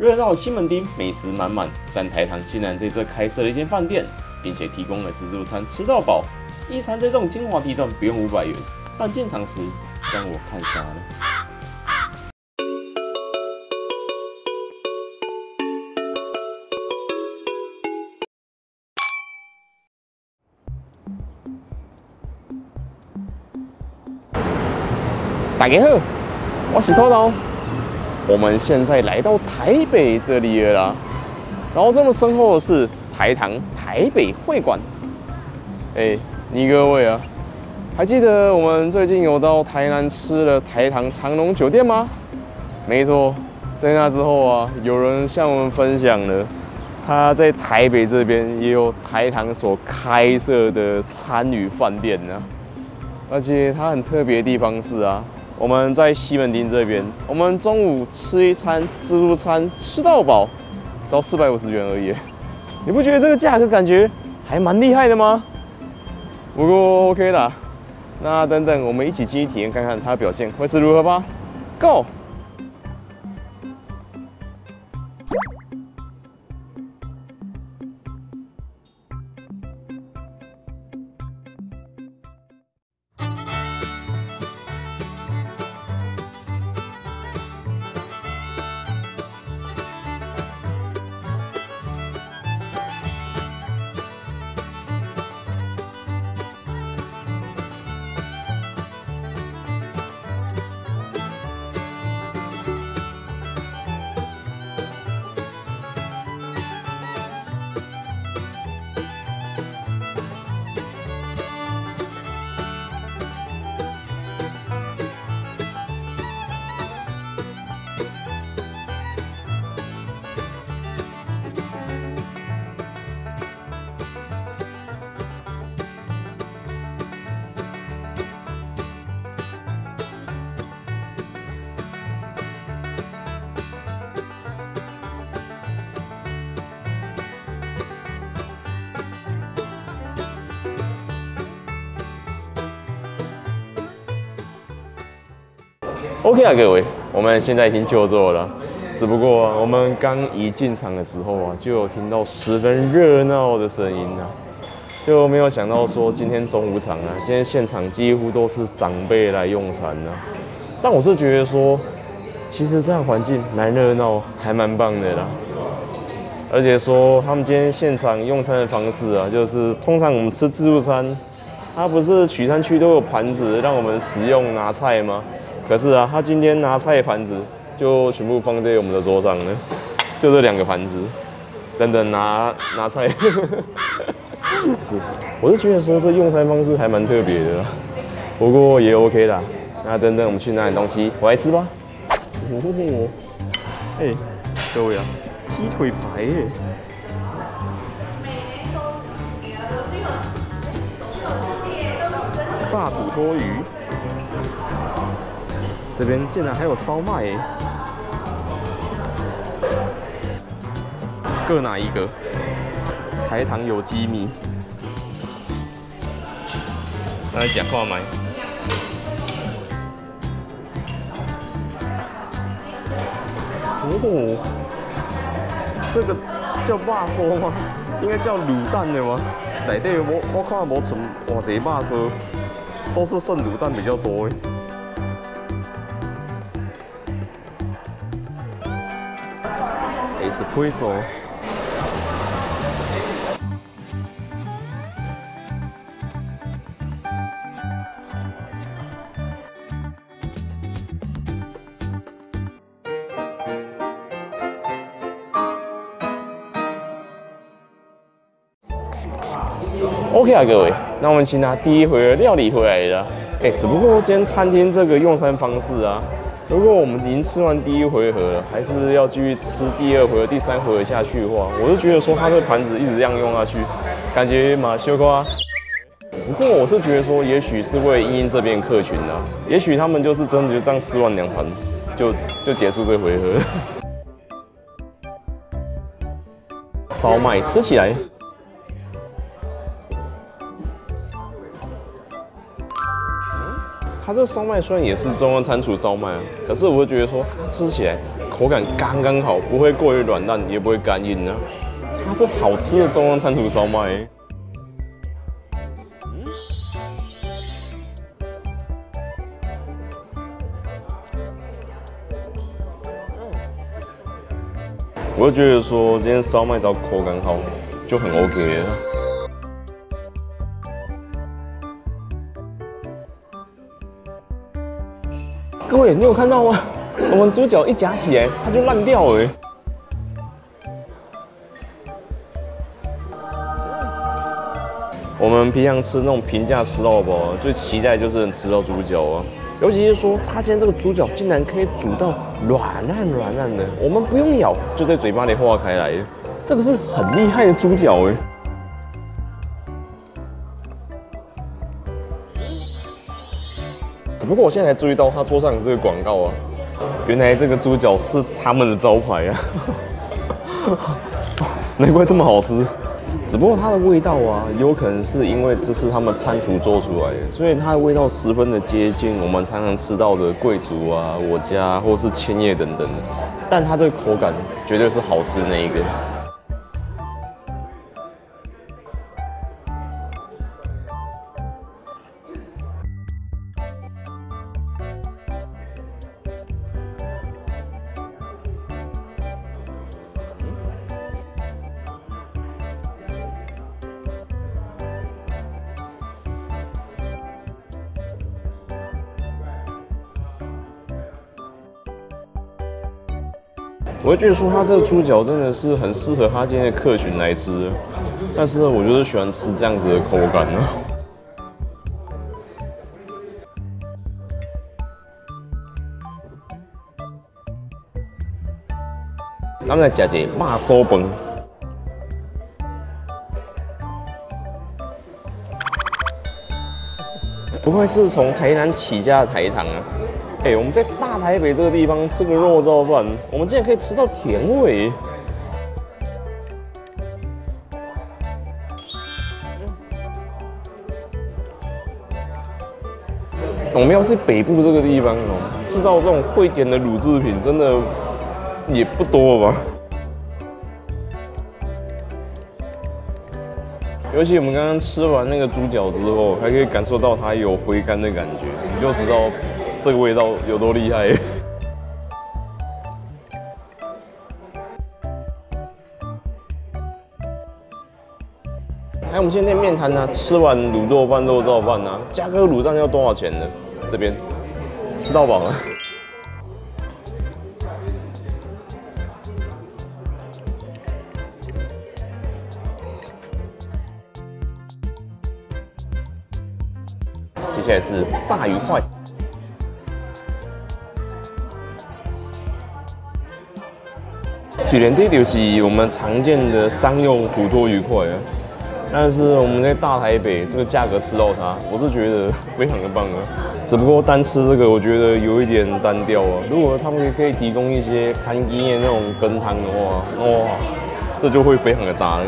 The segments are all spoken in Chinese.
热闹西门町，美食满满，但台糖竟然在这开设了一间饭店，并且提供了自助餐吃到饱。一餐在这种精华地段不用五百元，但进场时让我看傻了。大家好，我是头头。我们现在来到台北这里了啦，然后这么身后的是台糖台北会馆。哎，你各位啊，还记得我们最近有到台南吃了台糖长隆酒店吗？没错，在那之后啊，有人向我们分享了，他在台北这边也有台糖所开设的餐旅饭店呢、而且它很特别的地方是啊，我们在西门町这边，我们中午吃一餐自助餐吃到饱，只要四百五十元而已。你不觉得这个价格感觉还蛮厉害的吗？不过 OK 啦，那等等我们一起进去体验看看它的表现会是如何吧。Go！OK 啊，各位，我们现在已经就座了。只不过、我们刚一进场的时候啊，就有听到十分热闹的声音啊，就没有想到说今天中午场啊，今天现场几乎都是长辈来用餐啊。但我是觉得说，其实这样环境蛮热闹，还蛮棒的啦。而且说他们今天现场用餐的方式啊，就是通常我们吃自助餐，它不是取餐区都有盘子让我们使用拿菜吗？可是啊，他今天拿菜的盘子就全部放在我们的桌上了，就这两个盘子，等等拿拿菜。我是觉得说这用餐方式还蛮特别的啦，不过也 OK 啦。那等等我们去拿点东西我来吃吧。哦，哎、各位啊，鸡腿排耶！炸土托鱼。这边竟然还有烧麦耶！各拿一个，台糖有机米。来讲话麦。哦，这个叫霸酥吗？应该叫卤蛋的吗？内底我我看无存偌济霸酥，都是剩卤蛋比较多诶。espresso。OK 啊，各位，那我们请拿第一回的料理回来了。哎、只不过今天餐厅这个用餐方式啊，如果我们已经吃完第一回合了，还是要继续吃第二回合、第三回合下去的话，我就觉得说它这个盘子一直这样用下去，感觉蛮羞夸。啊不过我是觉得说，也许是为了因应这边客群啊，也许他们就是真的就这样吃完两盘，就就结束这回合。烧麦吃起来，它这个烧麦虽然也是中央餐厨烧麦啊，可是我会觉得说它吃起来口感刚刚好，不会过于软烂，也不会干硬啊。它是好吃的中央餐厨烧麦。我就觉得说，今天烧麦只要口感好，就很 OK 了。各位，你有看到吗？我们猪脚一夹起来，它就烂掉哎。我们平常吃那种平价吃到饱，最期待就是能吃到猪脚啊。尤其是说，它今天这个猪脚竟然可以煮到软烂软烂的，我们不用咬就在嘴巴里化开来，这个是很厉害的猪脚哎。不过我现在才注意到，他桌上有这个广告啊，原来这个猪脚是他们的招牌啊，难怪这么好吃。只不过它的味道啊，有可能是因为这是他们餐厨做出来的，所以它的味道十分的接近我们常常吃到的贵族啊、我家或是千叶等等的，但它这个口感绝对是好吃的那一个。我会觉得说，它这个猪脚真的是很适合他今天的客群来吃，但是我就是喜欢吃这样子的口感呢。咱们来吃一个麻酥饭，不愧是从台南起家的台糖啊！哎，我们在大台北这个地方吃个肉燥饭，我们竟然可以吃到甜味。我们要是北部这个地方哦，吃到这种会点的乳制品，真的也不多吧？尤其我们刚刚吃完那个猪脚之后，还可以感受到它有回甘的感觉，你就知道。这个味道有多厉害？还有我们现在面摊呢，吃完卤肉饭、肉燥饭呢，加个卤蛋要多少钱呢？这边吃到饱了。接下来是炸鱼块。雪莲地就是我们常见的商用土托鱼块啊，但是我们在大台北这个价格吃到它，我是觉得非常的棒啊。只不过单吃这个，我觉得有一点单调啊。如果他们可以提供一些看经验那种羹汤的话，哇，这就会非常的搭了。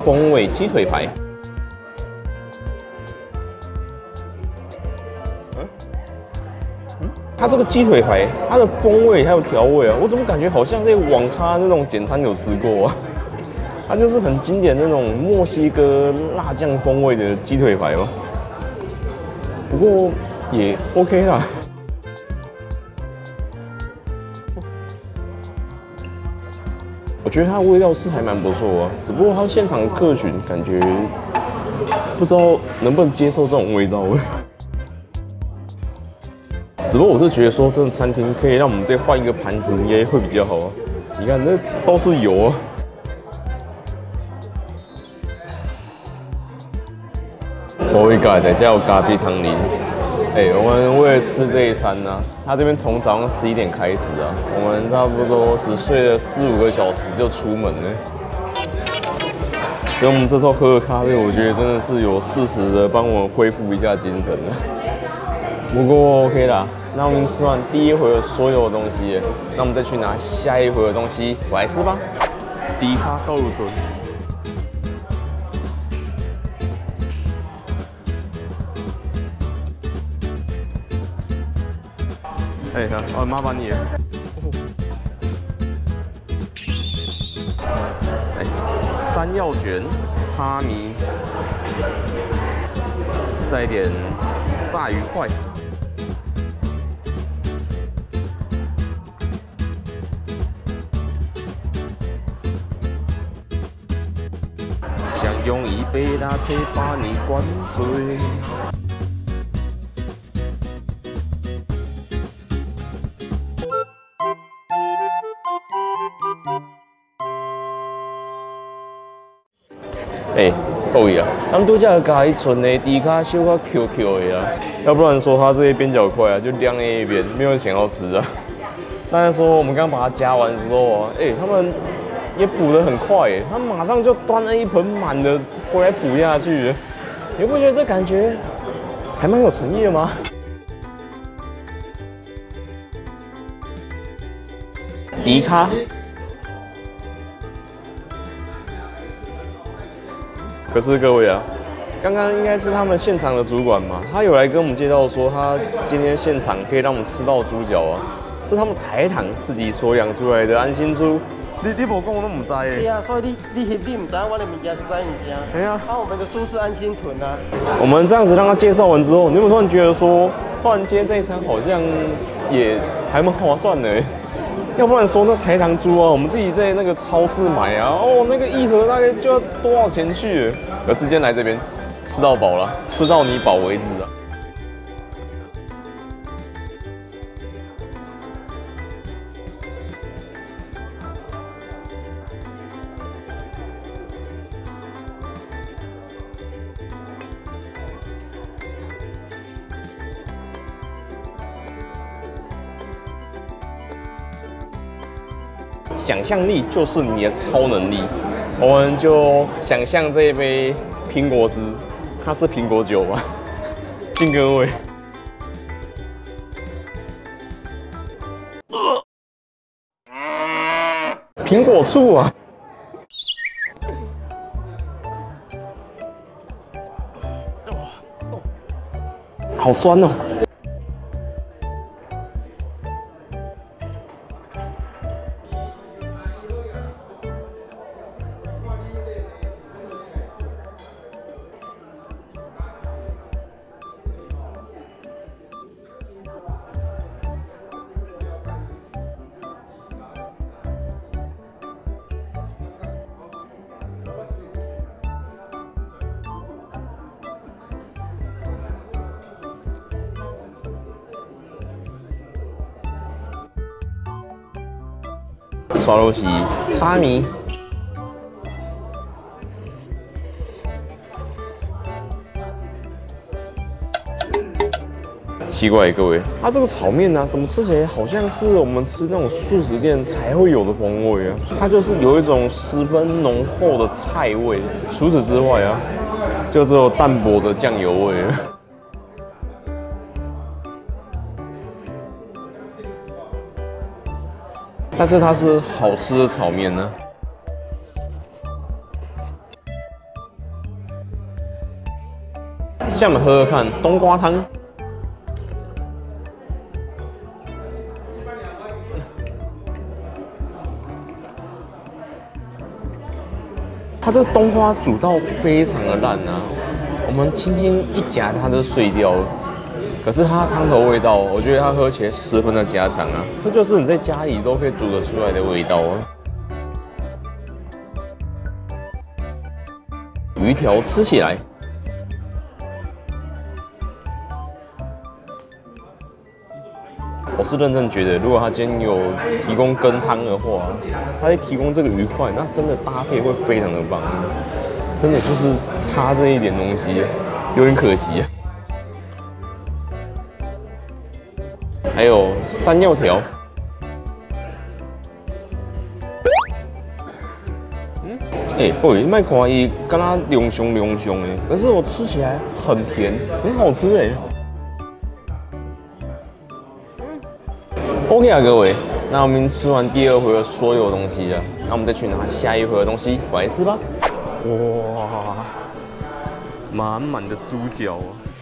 风味鸡腿排。它这个鸡腿排，它的风味还有调味啊，我怎么感觉好像在网咖那种简餐有吃过啊？它就是很经典那种墨西哥辣酱风味的鸡腿排哦。不过也 OK 啦。我觉得它的味道是还蛮不错啊，只不过它现场客群感觉不知道能不能接受这种味道。只不过我是觉得说，这种餐厅可以让我们再换一个盘子，应该会比较好啊。你看，那都是油啊。我一改的叫咖啡汤林。哎，我们为了吃这一餐呢，他这边从早上十一点开始啊，我们差不多只睡了四五个小时就出门了。所以我们这时候喝的咖啡，我觉得真的是有适时的帮我恢复一下精神了。不过 OK 啦，那我们吃完第一回的所有的东西，那我们再去拿下一回的东西，我来吃吧。迪卡高乳村。哎，好，我麻烦你。哎，山药卷、叉米，再一点炸鱼块。用一杯拿铁把你灌醉。哎，够意啊！他们都叫加一寸的低卡小卡 QQ 的啊，要不然说它这些边角块啊就晾在一边，没有想要吃啊。但是说我们刚把它加完之后啊，哎，他们也补的很快，他马上就端了一盆满的回来补下去。你不觉得这感觉还蛮有诚意的吗？迪卡。可是各位啊，刚刚应该是他们现场的主管嘛，他有来跟我们介绍说，他今天现场可以让我们吃到猪脚啊，是他们台糖自己所养出来的安心猪。你你无讲我都唔知诶。对啊，所以你你你唔知我的物件是啥物件？对啊。啊，我们的猪是安心豚啊。我们这样子让他介绍完之后，你有没有突然觉得说，突然间这一餐好像也还蛮划算的？要不然说那台糖猪啊，我们自己在那个超市买啊，哦，那个一盒大概就要多少钱去？有时间来这边吃到饱了，吃到你饱为止啊！想象力就是你的超能力，我们就想象这一杯苹果汁，它是苹果酒吗？敬各位，苹果醋啊，好酸哦。刷肉西，叉米。奇怪，各位，它这个炒面呢，怎么吃起来好像是我们吃那种素食店才会有的风味啊？它就是有一种十分浓厚的菜味，除此之外啊，就只有淡薄的酱油味。但是它是好吃的炒面呢。下面喝喝看冬瓜汤。它这冬瓜煮到非常的烂啊，我们轻轻一夹它就碎掉了。可是它汤头味道，我觉得它喝起来十分的家常啊，这就是你在家里都可以煮得出来的味道啊。鱼条吃起来，我是认真觉得，如果他今天有提供羹汤的话，他在提供这个鱼块，那真的搭配会非常的棒，真的就是差这一点东西，有点可惜啊。还有山药条，嗯，哎，不，卖看伊跟它凉香凉香的，可是我吃起来很甜，很好吃哎。OK 啊，各位，那我们吃完第二回合所有东西了，那我们再去拿下一回合东西过来吃吧。哇，满满的猪脚啊！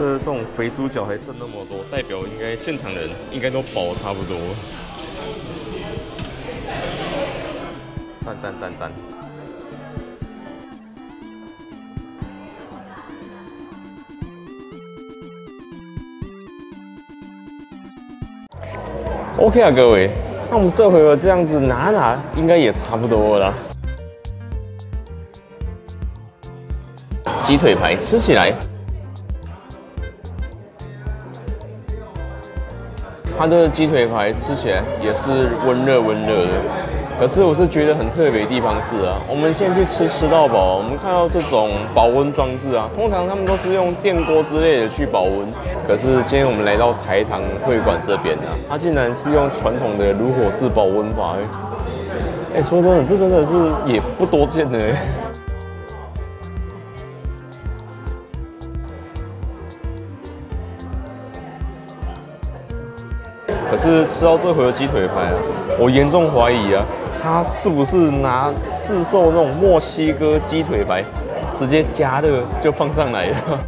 这这种肥猪脚还剩那么多，代表应该现场人应该都饱差不多。赞赞赞赞！OK 啊，各位，那我们这回合这样子拿拿，应该也差不多了。鸡腿排吃起来，它的鸡腿排吃起来也是温热温热的。可是我是觉得很特别的地方是啊，我们先去吃吃到饱，我们看到这种保温装置啊，通常他们都是用电锅之类的去保温。可是今天我们来到台糖会馆这边啊，它竟然是用传统的炉火式保温法。哎，说真的，这真的是也不多见的。可是吃到这回的鸡腿排啊，我严重怀疑啊。他是不是拿市售那种墨西哥鸡腿排，直接加热就放上来了？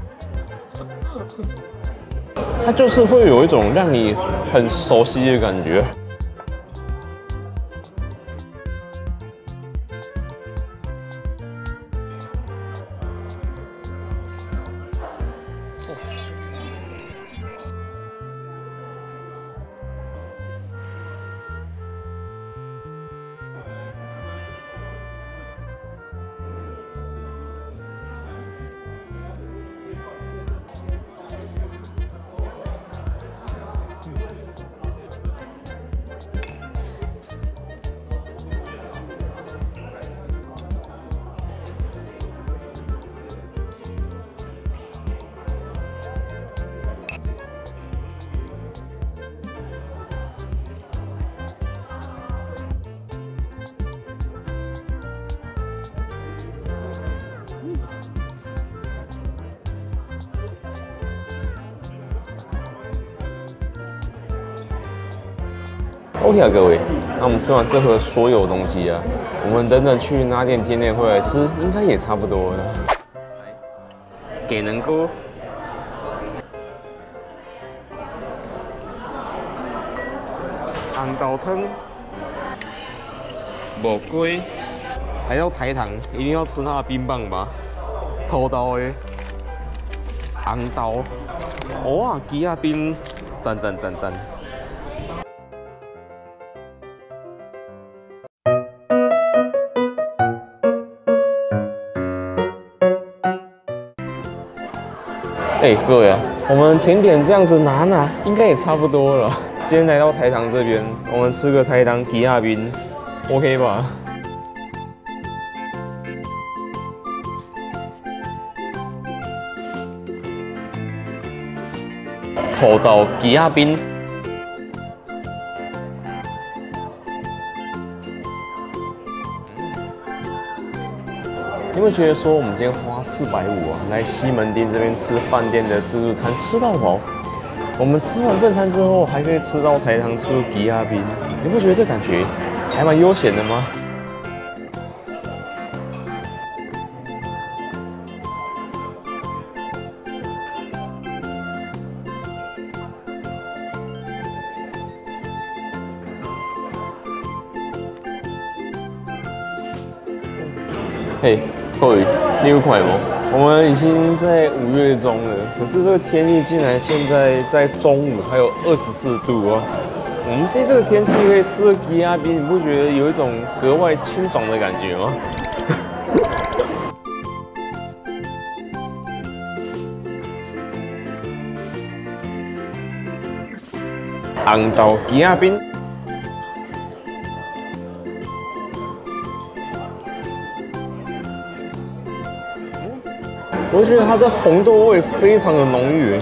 它就是会有一种让你很熟悉的感觉。OK 啊，各位，那我们吃完这盒所有东西啊，我们等等去拿点甜点回来吃，应该也差不多了。给能哥，红豆汤，无龟，来到台糖一定要吃它的冰棒吧？土豆的，红豆，哇，鸡啊冰，赞赞赞赞。哎，各位啊，我们甜点这样子拿拿，应该也差不多了。今天来到台糖这边，我们吃个台糖吉亚冰，OK 吧？土豆吉亚冰。你会觉得说，我们今天花四百五啊，来西门町这边吃饭店的自助餐吃到饱，我们吃完正餐之后，还可以吃到台糖酥皮亚冰，你不觉得这感觉还蛮悠闲的吗？嘿。各位，你有快吗？我们已经在五月中了，可是这个天气竟然现在在中午还有二十四度啊！我们在这个天气可以吃鸡鸭冰，你不觉得有一种格外清爽的感觉吗？红豆鸡鸭冰。我觉得它这红豆味非常的浓郁。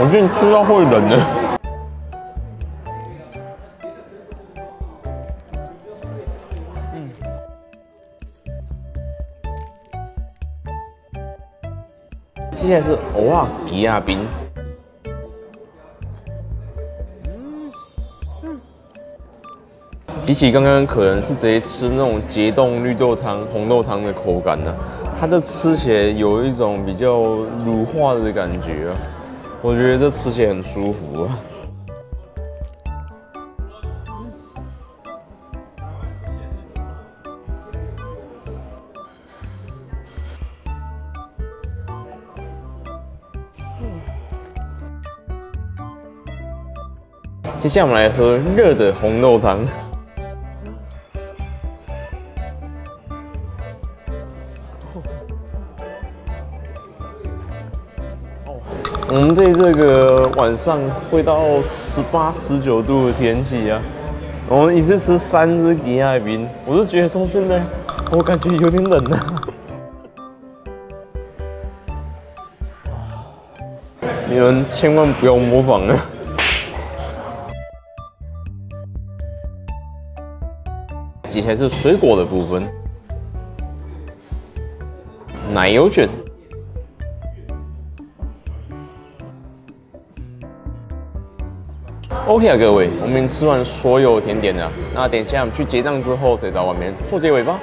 我觉得吃到会冷的。嗯。接下来是欧啊吉亚冰。比起刚刚可能是直接吃那种结冻绿豆汤、红豆汤的口感呢，它这吃起来有一种比较乳化的感觉啊，我觉得这吃起来很舒服啊。接下来我们来喝热的红豆汤。们在这个晚上会到十八、十九度的天气啊，我们一次吃三只吉亚冰，我就觉得说现在我感觉有点冷啊。你们千万不要模仿啊！接下来是水果的部分，奶油卷。OK 啊，各位，我们吃完所有甜点了，那等一下我们去结账之后，再到外面做结尾吧。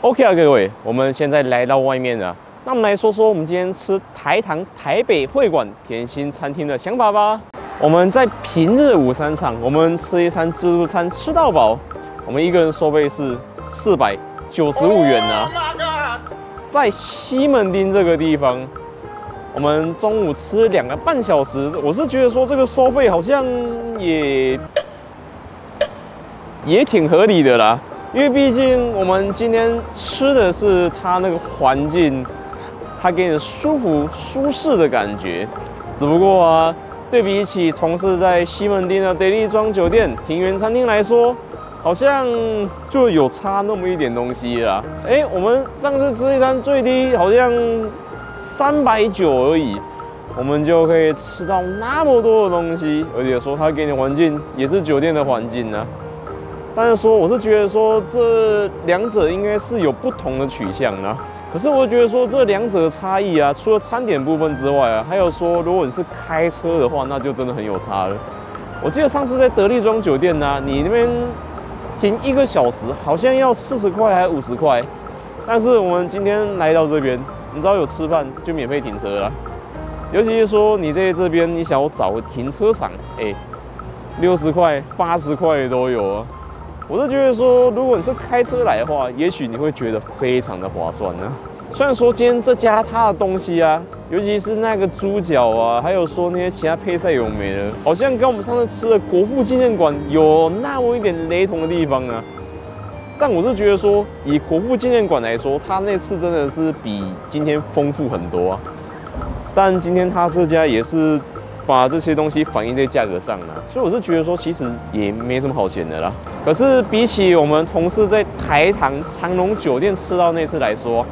OK 啊，各位，我们现在来到外面了，那我们来说说我们今天吃台糖台北会馆甜心餐厅的想法吧。我们在平日午餐场，我们吃一餐自助餐吃到饱，我们一个人收费是四百九十五元呢。在西门町这个地方，我们中午吃两个半小时，我是觉得说这个收费好像也也挺合理的啦，因为毕竟我们今天吃的是它那个环境，它给你舒服舒适的感觉，只不过啊。对比起同事在西门町的 Daily 庄酒店庭园餐厅来说，好像就有差那么一点东西啦。哎，我们上次吃一餐最低好像三百九而已，我们就可以吃到那么多的东西，而且说他给你环境也是酒店的环境呢。但是说我是觉得说这两者应该是有不同的取向呢。可是我觉得说这两者的差异啊，除了餐点部分之外啊，还有说如果你是开车的话，那就真的很有差了。我记得上次在德利庄酒店呢，你那边停一个小时好像要四十块还是五十块，但是我们今天来到这边，你知道有吃饭就免费停车了。尤其是说你在这边你想要找个停车场，哎，六十块、八十块都有啊。我是觉得说，如果你是开车来的话，也许你会觉得非常的划算呢。虽然说今天这家它的东西啊，尤其是那个猪脚啊，还有说那些其他配菜有没了，好像跟我们上次吃的国父纪念馆有那么一点雷同的地方啊。但我是觉得说，以国父纪念馆来说，它那次真的是比今天丰富很多啊。但今天它这家也是。把这些东西反映在价格上了，所以我是觉得说，其实也没什么好嫌的啦。可是比起我们同事在台糖长隆酒店吃到那次来说，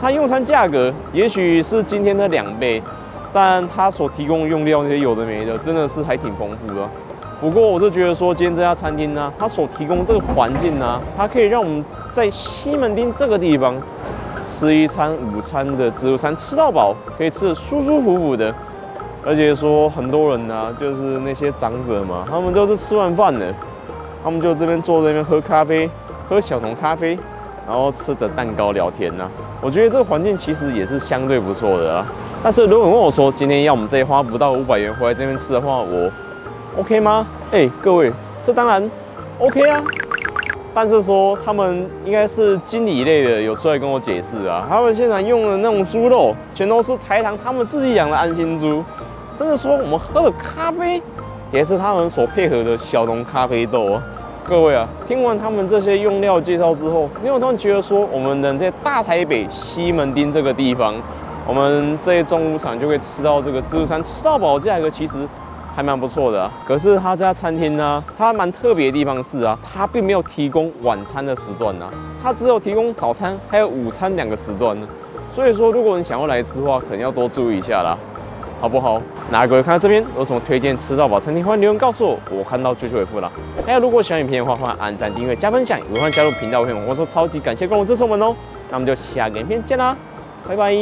它用餐价格也许是今天的两倍，但它所提供用料那些有的没的，真的是还挺丰富的。不过我是觉得说，今天这家餐厅呢，它所提供这个环境呢，它可以让我们在西门町这个地方吃一餐午餐的自助餐吃到饱，可以吃的舒舒服服的。而且说很多人呢，就是那些长者嘛，他们都是吃完饭的，他们就这边坐在这边喝咖啡，喝小童咖啡，然后吃着蛋糕聊天呐。我觉得这个环境其实也是相对不错的啊。但是如果问我说今天要我们这花不到五百元回来这边吃的话，我 OK 吗？哎，各位，这当然 OK 啊。但是说他们应该是经理类的有出来跟我解释啊，他们现在用的那种猪肉全都是台糖他们自己养的安心猪。真的说，我们喝的咖啡也是他们所配合的小农咖啡豆啊！各位啊，听完他们这些用料介绍之后，你有没有觉得说，我们能在大台北西门町这个地方，我们这些中午场就会吃到这个自助餐吃到饱的，价格其实还蛮不错的。可是他这家餐厅呢，它蛮特别的地方是啊，它并没有提供晚餐的时段呢，它只有提供早餐还有午餐两个时段呢。所以说，如果你想要来吃的话，可能要多注意一下啦。好不好？那各位看到这边有什么推荐吃到饱餐厅，欢迎留言告诉我，我看到就去回复了。还有如果喜欢影片的话，欢迎按赞、订阅、加分享，也欢迎加入频道会员。我说超级感谢观众支持我们哦，那我们就下个影片见啦，拜拜。